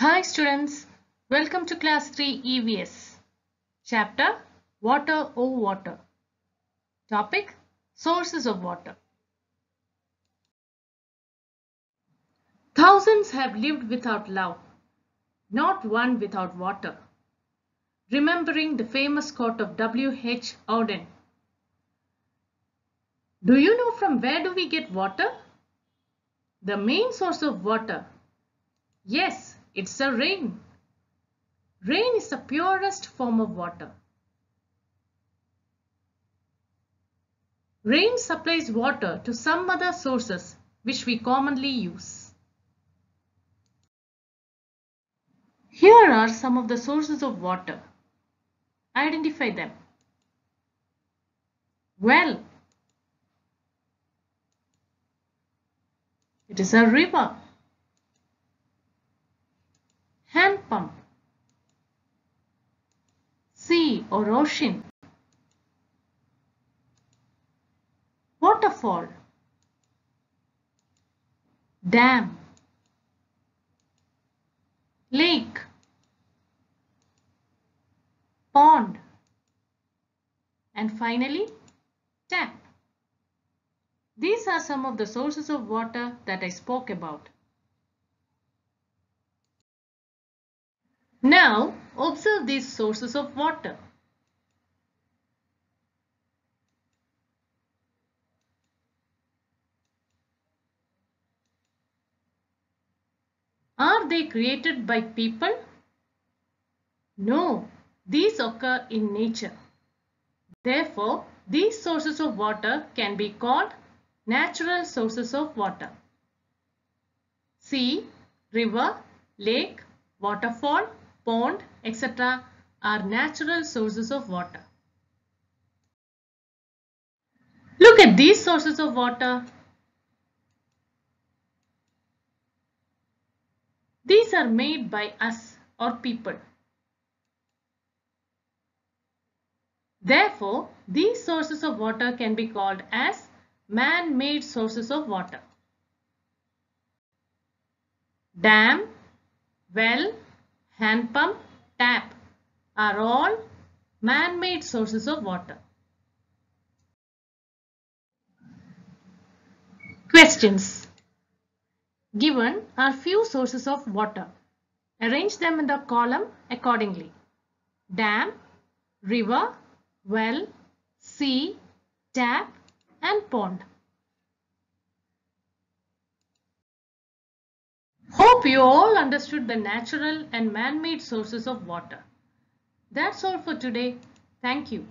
Hi students, welcome to class 3 EVS. Chapter Water O Water. Topic Sources of Water. Thousands have lived without love, not one without water. Remembering the famous quote of W.H. Auden. Do you know from where do we get water? The main source of water. Yes, it's a rain. Rain is the purest form of water. Rain supplies water to some other sources which we commonly use. Here are some of the sources of water. Identify them. Well, it is a river. Hand pump. Sea or ocean. Waterfall. Dam. Lake. Pond. And finally, tap. These are some of the sources of water that I spoke about. Now, observe these sources of water. Are they created by people? No, these occur in nature. Therefore, these sources of water can be called natural sources of water. Sea, river, lake, waterfall, pond, etc. are natural sources of water. Look at these sources of water. These are made by us or people. Therefore, these sources of water can be called as man-made sources of water. Dam, well, hand pump, tap are all man-made sources of water. Questions. Given are few sources of water. Arrange them in the column accordingly. Dam, river, well, sea, tap and pond. Hope you all understood the natural and man-made sources of water. That's all for today. Thank you.